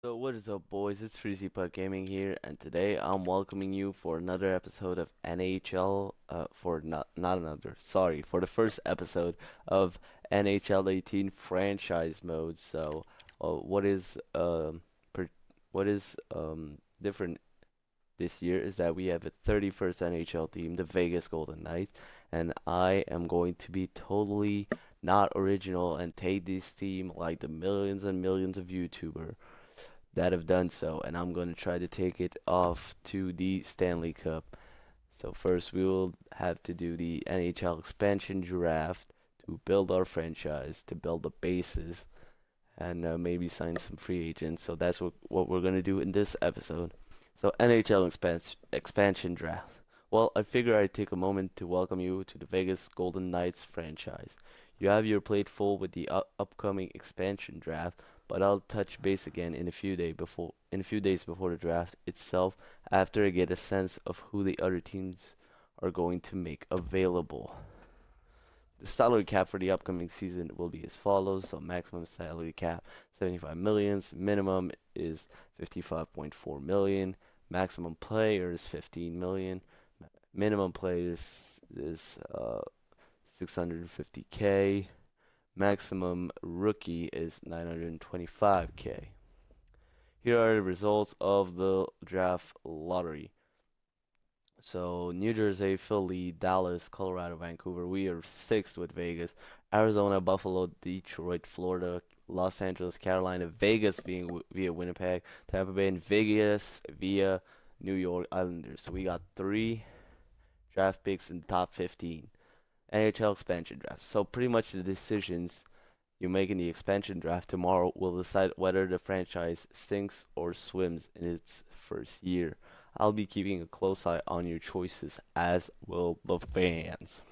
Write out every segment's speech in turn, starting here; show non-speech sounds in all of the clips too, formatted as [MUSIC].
So what is up boys, it's Freezy Puck Gaming here and today I'm welcoming you for another episode of NHL, uh, for not, not another, sorry, for the first episode of NHL 18 franchise mode. So uh, what is, um, per, what is um, different this year is that we have a 31st NHL team, the Vegas Golden Knights, and I am going to be totally not original and take this team like the millions and millions of YouTubers that have done so, and I'm going to try to take it off to the Stanley Cup. So first we will have to do the NHL expansion draft to build our franchise, to build the bases, and uh, maybe sign some free agents. So that's what, what we're going to do in this episode. So NHL expans expansion draft. Well, I figure I'd take a moment to welcome you to the Vegas Golden Knights franchise. You have your plate full with the upcoming expansion draft, but I'll touch base again in a few day before in a few days before the draft itself after I get a sense of who the other teams are going to make available. The salary cap for the upcoming season will be as follows. So maximum salary cap 75 millions, minimum is 55.4 million, maximum players 15 million, minimum players is uh, 650k Maximum rookie is 925k. Here are the results of the draft lottery. So New Jersey, Philly, Dallas, Colorado, Vancouver. We are sixth with Vegas. Arizona, Buffalo, Detroit, Florida, Los Angeles, Carolina, Vegas being via Winnipeg, Tampa Bay, and Vegas via New York Islanders. So we got three draft picks in the top 15. NHL expansion draft. So pretty much the decisions you make in the expansion draft tomorrow will decide whether the franchise sinks or swims in its first year. I'll be keeping a close eye on your choices, as will the fans.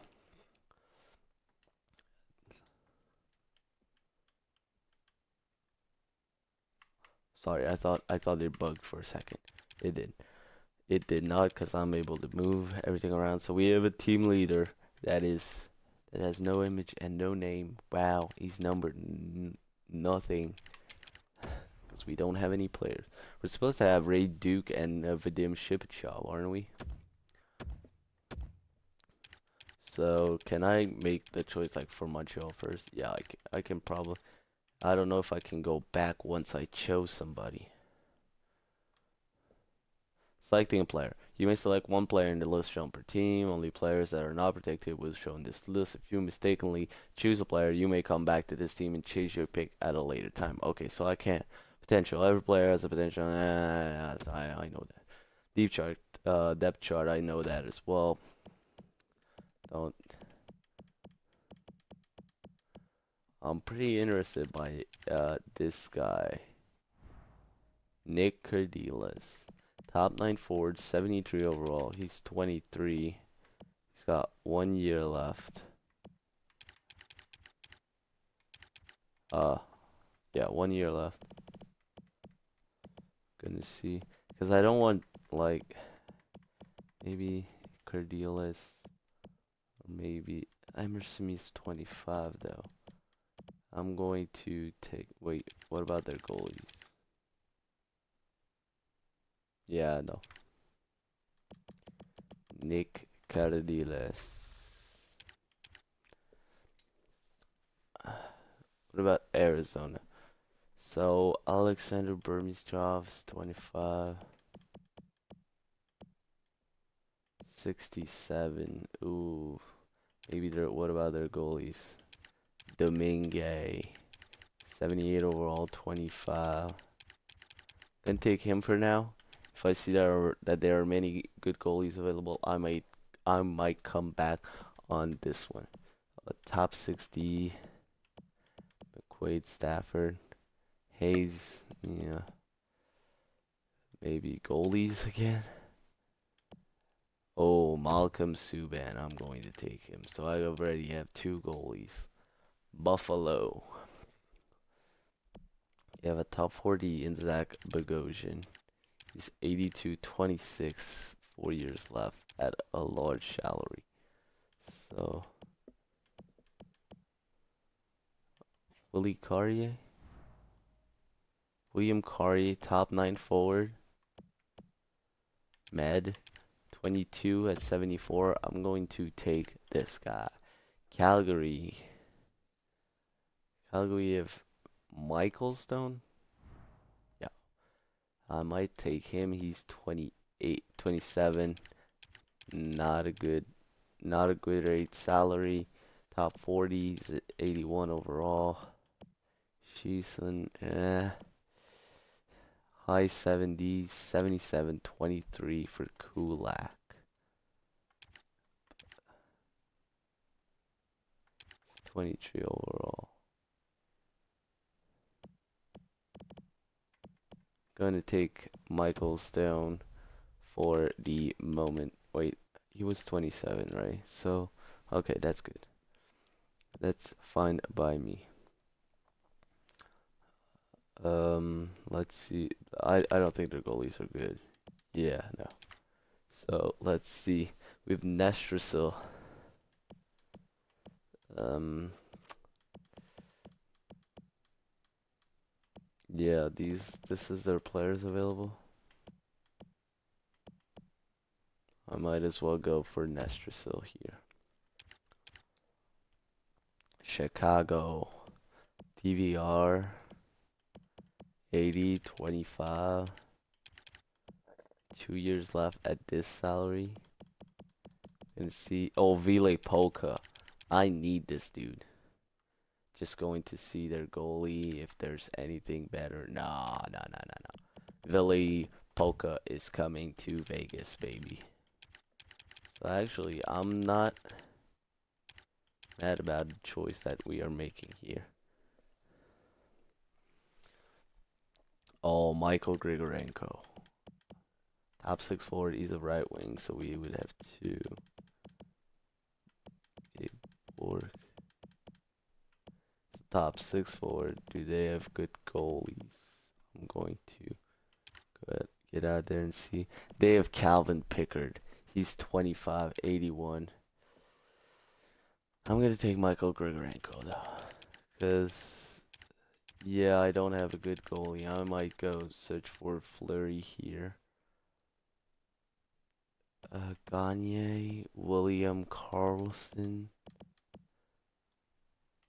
Sorry, I thought I thought it bugged for a second. It did. It did not, cause I'm able to move everything around. So we have a team leader that is that has no image and no name. Wow, he's numbered nothing because we don't have any players. We're supposed to have Reid Duke and uh, Vadim Shipachyov, aren't we? So can I make the choice like for Montreal first? Yeah, I I can probably. I don't know if I can go back once I chose somebody. Selecting a player. You may select one player in the list shown per team. Only players that are not protected will show in this list. If you mistakenly choose a player, you may come back to this team and change your pick at a later time. Okay, so I can't. Potential. Every player has a potential. I, I know that. Deep chart, uh, depth chart, I know that as well. Don't. I'm pretty interested by uh, this guy. Nick Kerdiles. Top 9 forward, 73 overall. He's 23. He's got one year left. Uh, yeah, one year left. Gonna see. Because I don't want, like, maybe Kerdiles. Maybe Emerson is 25, though. I'm going to take, wait, what about their goalies? Yeah, no. Nick Kerdiles. What about Arizona? So Alexander Burmistrov's 25. 67. Ooh. Maybe they're what about their goalies? Domingue. 78 overall, 25. Gonna take him for now if I see there are, that there are many good goalies available, I might I might come back on this one. Uh, top 60, McQuaid, Stafford, Hayes, yeah, maybe goalies again. Oh, Malcolm Subban, I'm going to take him. So I already have two goalies. Buffalo. You have a top 40 in Zach Bogosian. He's 82, 26, four years left at a large salary. So, Willie Carrier? William Carey, top nine forward. Med, 22 at 74. I'm going to take this guy. Calgary. Calgary have Michael Stone. I might take him. He's 28, 27. Not a good, not a good rate salary. Top 40s, 81 overall. Sheeson, eh. High 70s, 77, 23 for Kulak. 23 overall. Gonna take Michael Stone for the moment. Wait, he was 27, right? So, okay, that's good. That's fine by me. Um, let's see. I I don't think their goalies are good. Yeah, no. So let's see. We have Nestrasil. Um. Yeah, these. This is their players available. I might as well go for Nestrasil here. Chicago. TVR. 80, 25. Two years left at this salary. And see. Oh, Ville Pokka. I need this dude. Just going to see their goalie if there's anything better. Nah, nah, nah, nah, nah. Ville Pokka is coming to Vegas, baby. So actually, I'm not mad about the choice that we are making here. Oh, Michael Grigorenko. Top six forward, he's a right wing, so we would have two. Bork. Top six forward, do they have good goalies? I'm going to go ahead, get out there and see. They have Calvin Pickard. He's 25, 81. I'm going to take Michael Grigorenko, though. Because yeah, I don't have a good goalie. I might go search for Fleury here. Uh, Gagne, William Karlsson.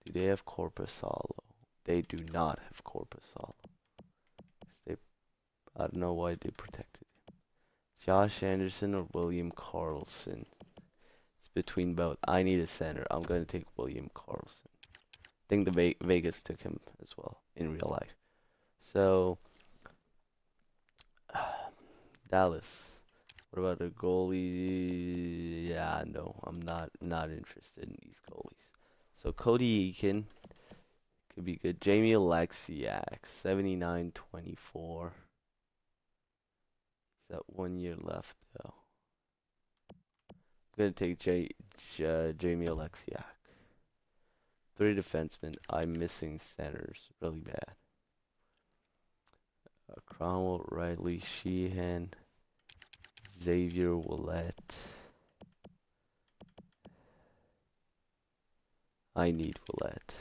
Do they have Korpisalo? They do not have Korpisalo. They, I don't know why they protected him. Josh Anderson or William Karlsson? It's between both. I need a center. I'm going to take William Karlsson. I think the Ve Vegas took him as well in real life. So [SIGHS] Dallas. What about the goalie? Yeah, no, I'm not not interested. So Cody Eakin could be good. Jamie Oleksiak, 79-24. Is that one year left though? I'm gonna take J, J Jamie Oleksiak. Three defensemen. I'm missing centers really bad. Uh, Cromwell, Riley, Sheehan, Xavier Ouellet. I need Ouellet.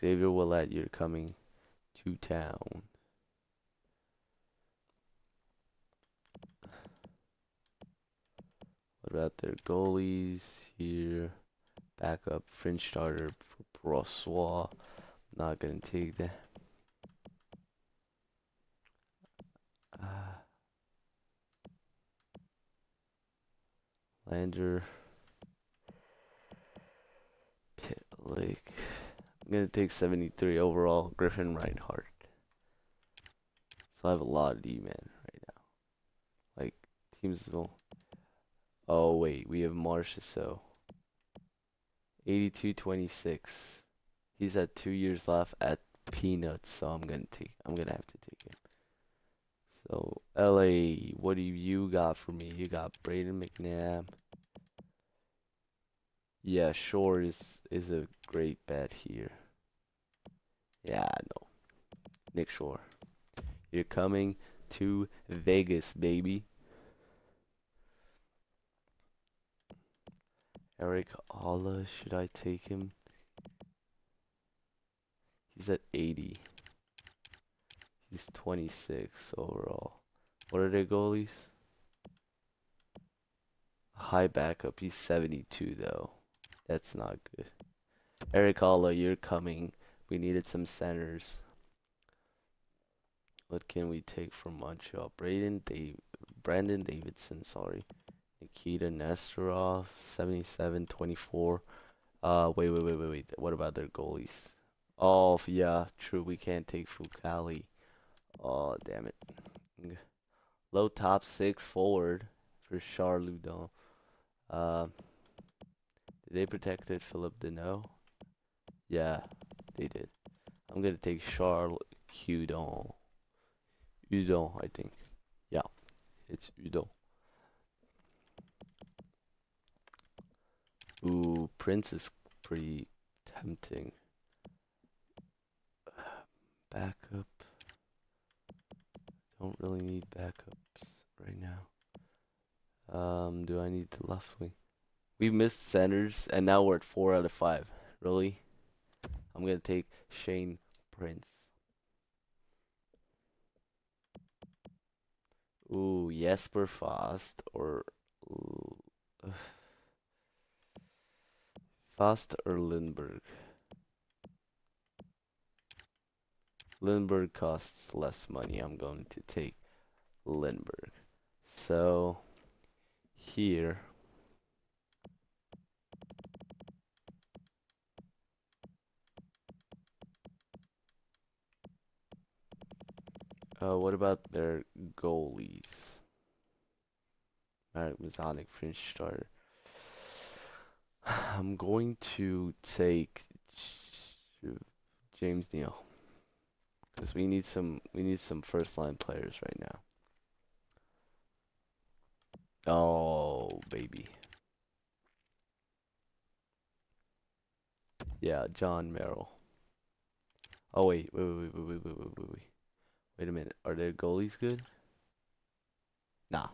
Xavier Ouellet, you're coming to town. What about their goalies here? Backup Fringe starter for Brossoit. Not gonna take that. Uh, Lander. I'm gonna take 73 overall. Griffin Reinhart. So I have a lot of D-man right now. Like teams will. Oh wait, we have Marchessault. 82-26. He's at two years left at Peanuts, so I'm gonna take. I'm gonna have to take him. So LA, what do you got for me? You got Brayden McNabb. Yeah, Shore is is a great bet here. Yeah, no. Nick Shore. You're coming to Vegas, baby. Erik Haula, should I take him? He's at 80. He's 26 overall. What are their goalies? High backup. He's 72 though. That's not good. Erik Haula, you're coming. We needed some centers. What can we take from Montreal? Braden Dave, Brandon Davidson, sorry. Nikita Nesterov, 77, 24. Uh, wait, wait, wait, wait, wait. What about their goalies? Oh, yeah, true. We can't take Fukali. Oh, damn it. Low top six forward for Charles Ludon. Uh, they protected Phillip Danault? Yeah, they did. I'm gonna take Charles Hudon. Udon, I think. Yeah, it's Udon. Ooh, Prince is pretty tempting. [SIGHS] Backup. Don't really need backups right now. Um, do I need the left wing? We missed centers, and now we're at 4 out of 5. Really? I'm going to take Shane Prince. Ooh, Jesper Fast or... [SIGHS] Fast or Lindberg? Lindberg costs less money. I'm going to take Lindberg. So here Uh, what about their goalies? Marek Mazanec, Fringe starter. [SIGHS] I'm going to take James Neal because we need some we need some first line players right now. Oh baby. Yeah, Jon Merrill. Oh wait, wait, wait, wait, wait, wait, wait, wait. Wait a minute. Are their goalies good? Nah.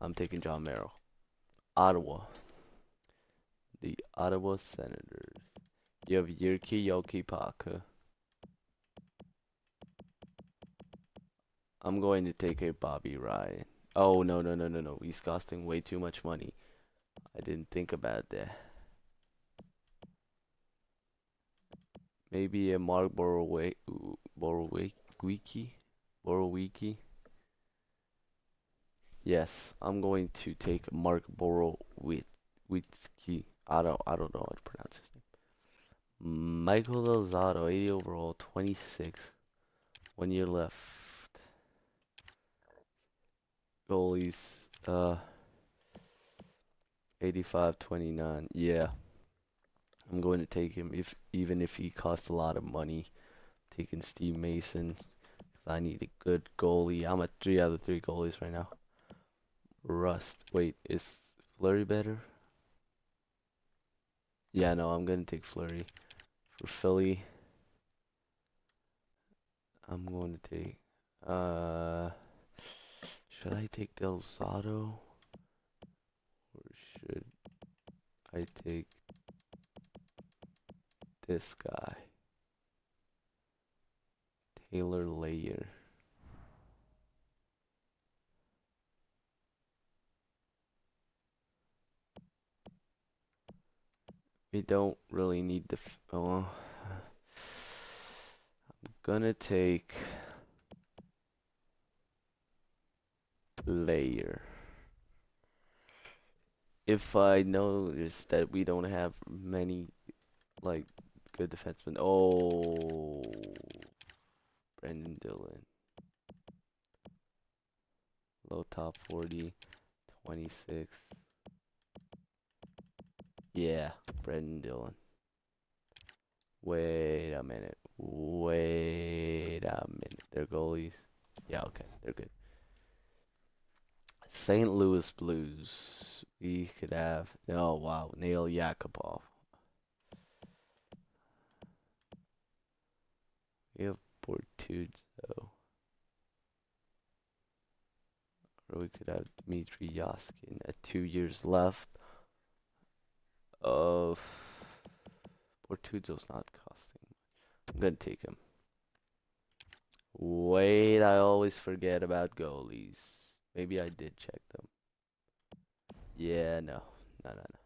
I'm taking Jon Merrill. Ottawa. The Ottawa Senators. You have Jyrki Jokipakka. I'm going to take a Bobby Ryan. Oh, no, no, no, no, no. He's costing way too much money. I didn't think about that. Maybe a Mark Borowiecki. Borowiecki? Borowiki. Yes, I'm going to take Mark Borowiecki. I don't, I don't know how to pronounce his name. Michael Del Zotto, 80 overall, 26. One year left. Goalies, uh, 85, 29. Yeah. I'm going to take him if even if he costs a lot of money. Taking Steve Mason I need a good goalie. I'm at three out of three goalies right now. Rust. Wait, is Fleury better? Yeah, no, I'm gonna take Fleury. for Philly. I'm going to take. Uh, should I take Del Zotto or should I take this guy. Taylor Leier. We don't really need the. Oh, I'm gonna take Leier. If I notice that we don't have many like good defensemen... Oh, Brenden Dillon. Low top 40, 26. Yeah, Brenden Dillon. Wait a minute. Wait a minute. They're goalies. Yeah, okay. They're good. St. Louis Blues. We could have. Oh, wow. Nail Yakupov. We have Bortuzzo. Or we could have Dmitry Jaskin at two years left. Of Bortuzzo's not costing much. I'm gonna take him. Wait, I always forget about goalies. Maybe I did check them. Yeah, no. No, no, no.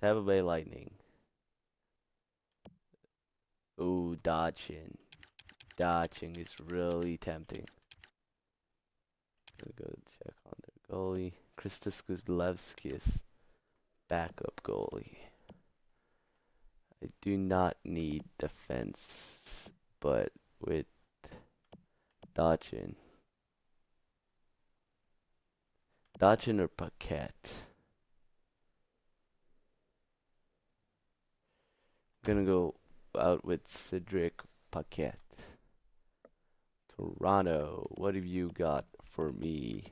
Tampa Bay Lightning. Ooh, Dotchin. Dotchin is really tempting. Gonna go check on their goalie. Kristers Gudlevskis. Backup goalie. I do not need defense, but with Dotchin. Dotchin or Paquette? gonna go out with Cedric Paquette. Toronto, what have you got for me?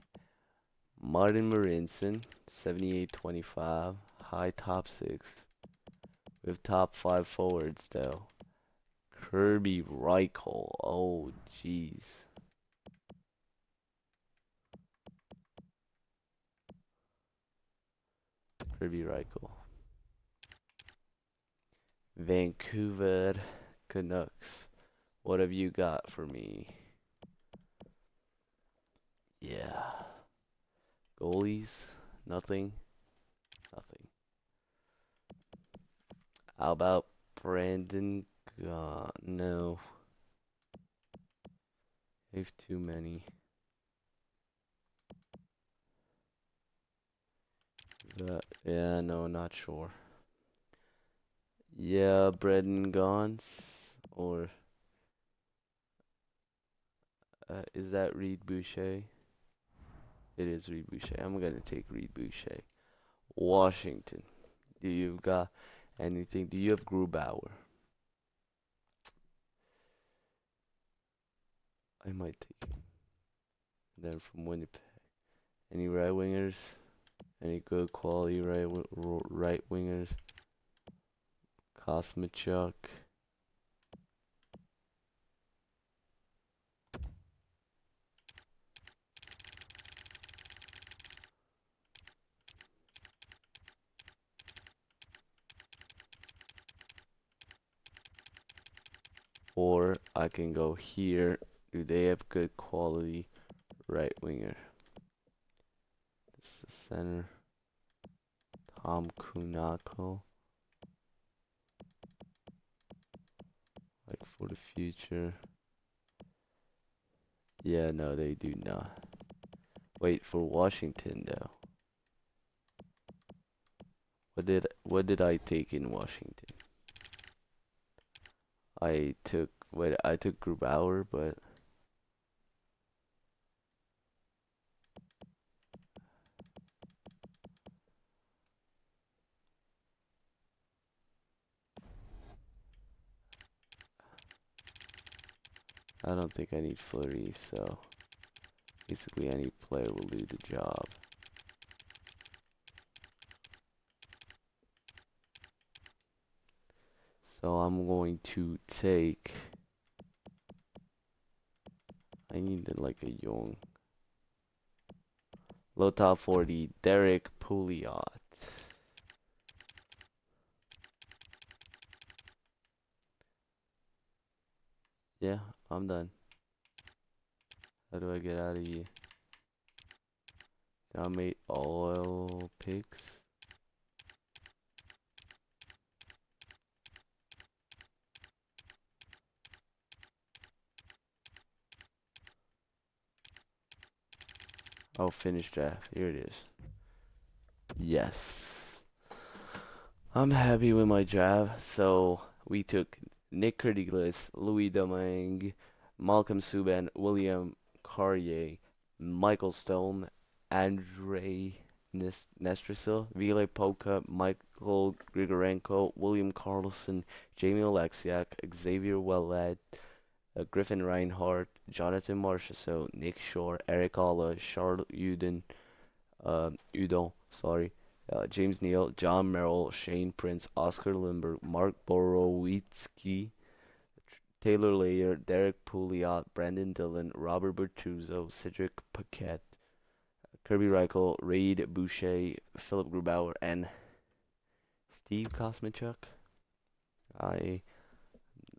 Martin Marincin, 78.25, high top six. With top five forwards though. Kerby Rychel, oh jeez. Kerby Rychel. Vancouver Canucks. What have you got for me? Yeah. Goalies? Nothing? Nothing. How about Brandon? God, no. I have too many. But, yeah, no, not sure. Yeah, Brendan Gaunce or uh, is that Reid Boucher? It is Reid Boucher. I'm gonna take Reid Boucher. Washington. Do you got anything? Do you have Grubauer? I might take him. Then from Winnipeg, any right wingers? Any good quality right right wingers? Kosmachuk. Or I can go here. Do they have good quality right winger? This is the center. Tom Kuhnhackl. for the future. Yeah, no, they do not. Wait, for Washington though. What did what did I take in Washington? I took wait, I took Grubauer, but I don't think I need Fleury, so basically any player will do the job. So I'm going to take I need like a young low top 40 Derek Pouliot. Yeah, I'm done. How do I get out of here? I made oil pigs. Oh, finish draft. Here it is. Yes. I'm happy with my draft. So we took Nick Kerdiles, Louis Domingue, Malcolm Subban, William Carrier, Michael Stone, Andrei Nestrasil, Ville Pokka, Michael Grigorenko, William Karlsson, Jamie Oleksiak, Xavier Ouellet, uh, Griffin Reinhart, Jonathan Marchessault, Nick Shore, Erik Haula, Charles Udon, uh, Udon, sorry, uh, James Neal, Jon Merrill, Shane Prince, Oscar Lindberg, Mark Borowiecki, Taylor Leier, Derek Pouliot, Brandon Dillon, Robert Bertuzzo, Cedric Paquette, Kerby Rychel, Reid Boucher, Philip Grubauer, and Steve Kosmachuk. I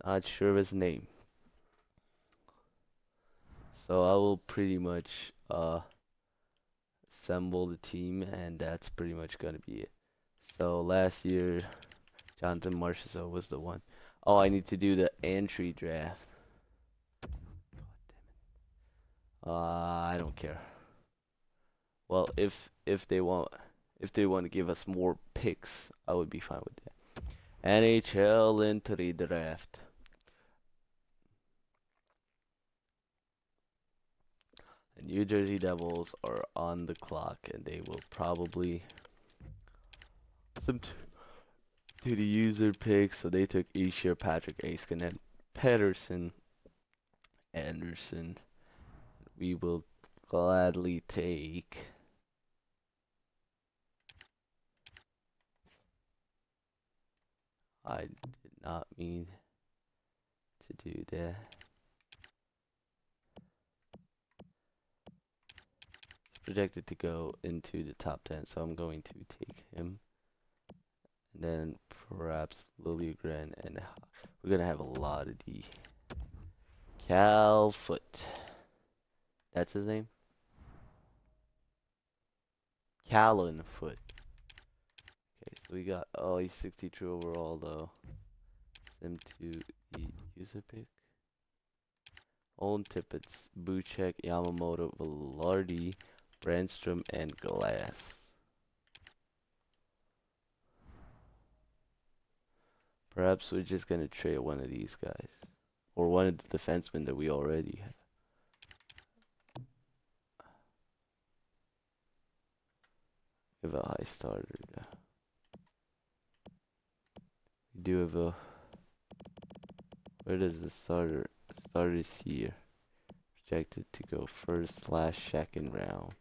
not sure of his name. So I will pretty much uh assemble the team, and that's pretty much gonna be it. So last year, Jonathan Marchessault was the one. Oh, I need to do the entry draft. God damn Uh, I don't care. Well, if if they want if they want to give us more picks, I would be fine with that. NHL entry draft. New Jersey Devils are on the clock, and they will probably some to the user picks. So they took Isha, Patrick Aiskin, Pettersson, Anderson. We will gladly take. I did not mean to do that. Projected to go into the top 10, so I'm going to take him. And then perhaps Liljegren, and we're going to have a lot of D. Cal Foote. That's his name? Callan Foote. Okay, so we got, oh, he's 62 overall, though. Sim to the user pick. Own Tippets, Buchek, Yamamoto, Velarde, Brandstrom and Glass. Perhaps we're just gonna trade one of these guys. Or one of the defensemen that we already have. A high starter. We do have a... Where does the starter... Starters here. Projected to go first slash second round.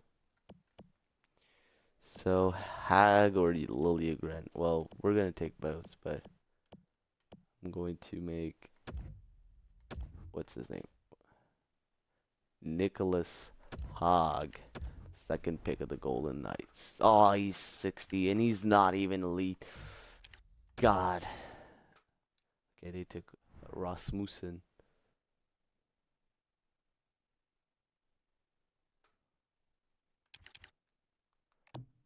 So Hag or Liljegren. Well, we're gonna take both, but I'm going to make what's his name? Nicholas Hogg, second pick of the Golden Knights. Oh, he's 60 and he's not even elite. God. Okay, they took Rasmussen.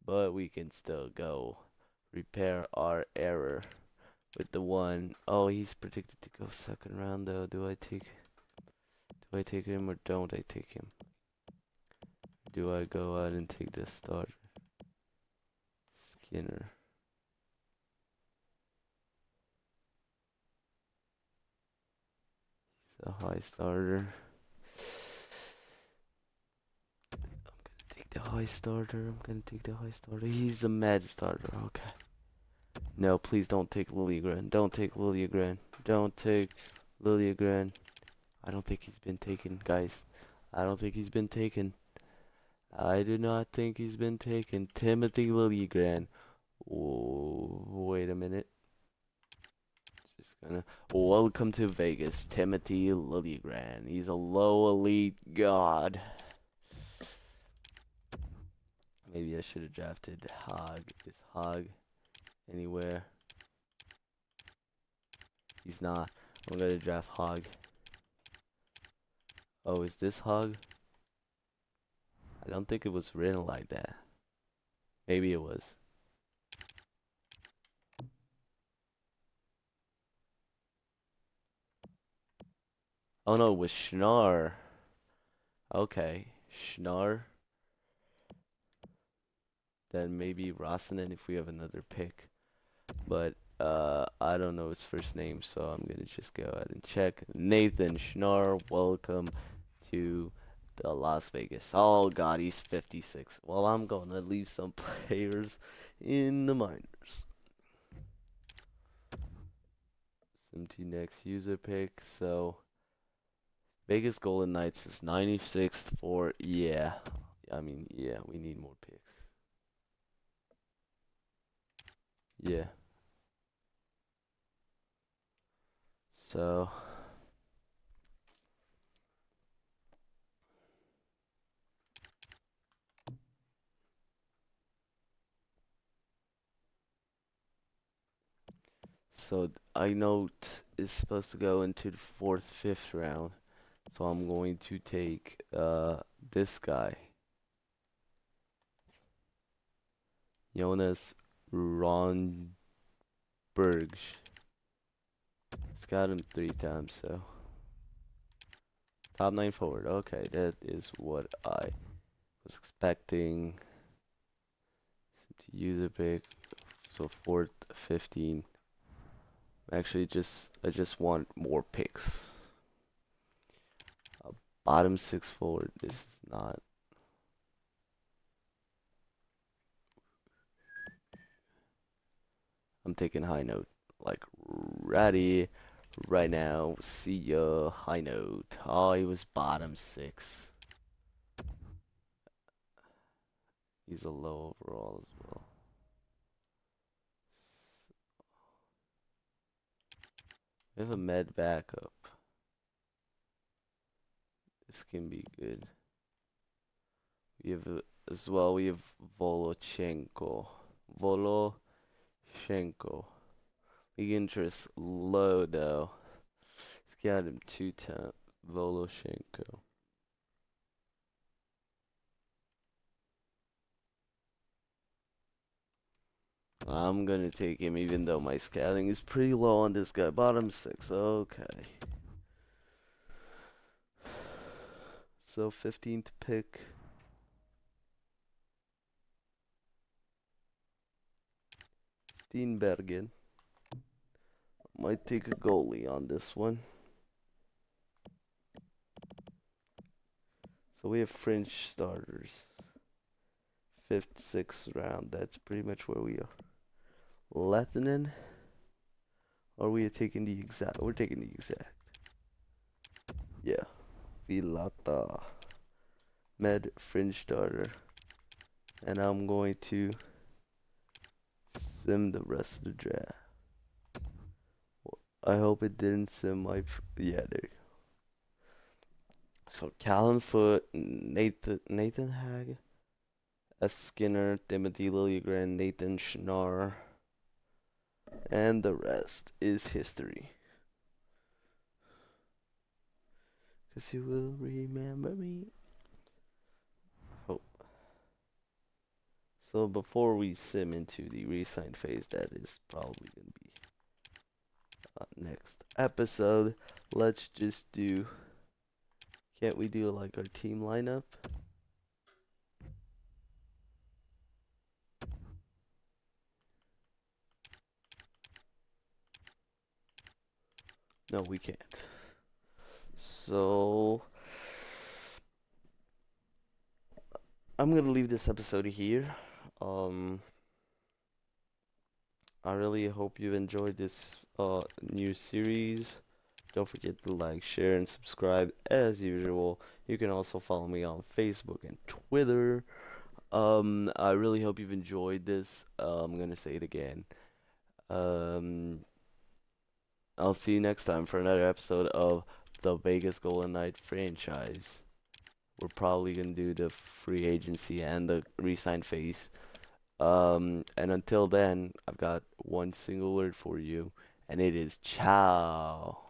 But we can still go repair our error with the one. Oh, he's predicted to go second round though. Do I take do I take him or don't I take him? Do I go out and take the starter? Skinner. He's a high starter. The high starter. I'm gonna take the high starter. He's a med starter. Okay. No, please don't take Liljegren. Don't take Liljegren. Don't take Liljegren. I don't think he's been taken, guys. I don't think he's been taken. I do not think he's been taken. Timothy Liljegren. Oh, wait a minute. Just gonna. Welcome to Vegas, Timothy Liljegren. He's a low elite god. Maybe I should have drafted Hog. Is Hog anywhere? He's not. I'm gonna draft Hog. Oh, is this Hog? I don't think it was written like that. Maybe it was. Oh no, it was Schnarr. Okay, Schnarr then maybe Rossinen if we have another pick. But uh, I don't know his first name, so I'm gonna just go ahead and check. Nathan Schnarr, welcome to the Las Vegas. Oh God, he's 56. Well, I'm gonna leave some [LAUGHS] players in the minors. Sim next user pick. So Vegas Golden Knights is 96th for yeah. I mean yeah, we need more picks. Yeah. So So I know is supposed to go into the fourth, fifth round. So I'm going to take uh, this guy. Jonas Rondbjerg. It's got him three times, so. Top 9 forward. Okay, that is what I was expecting. To use a pick. So fourth, 15. Actually, just I just want more picks. Uh, bottom six forward. This is not. I'm taking high note. Like ready right now. See ya. High note. Oh, he was bottom six. He's a low overall as well. We have a med backup. This can be good. We have as well. We have Volochenko. Volochenko. League interest low though. He's got him two times. Voloshenko. I'm gonna take him even though my scouting is pretty low on this guy. Bottom six, okay. So 15th pick. Steenbergen. Might take a goalie on this one. So we have Fringe starters. Fifth, sixth round. That's pretty much where we are. Lethinen. Or we are taking the exact. We're taking the exact. Yeah. Vilata. Med Fringe starter. And I'm going to sim the rest of the draft. I hope it didn't sim my. Yeah, there. So Callum Foote, Nathan Nathan Hag, S. Skinner, Timothy Liljegren, Nathan Schnarr. And the rest is history. Cause you will remember me. So before we sim into the resign phase, that is probably gonna be uh, next episode. Let's just do. Can't we do like our team lineup? No, we can't. So I'm gonna leave this episode here. Um, I really hope you enjoyed this uh new series. Don't forget to like, share, and subscribe as usual. You can also follow me on Facebook and Twitter. Um, I really hope you've enjoyed this. Uh, I'm gonna say it again. Um, I'll see you next time for another episode of the Vegas Golden Knight franchise. We're probably gonna do the free agency and the resign phase. Um, and until then, I've got one single word for you, and it is ciao.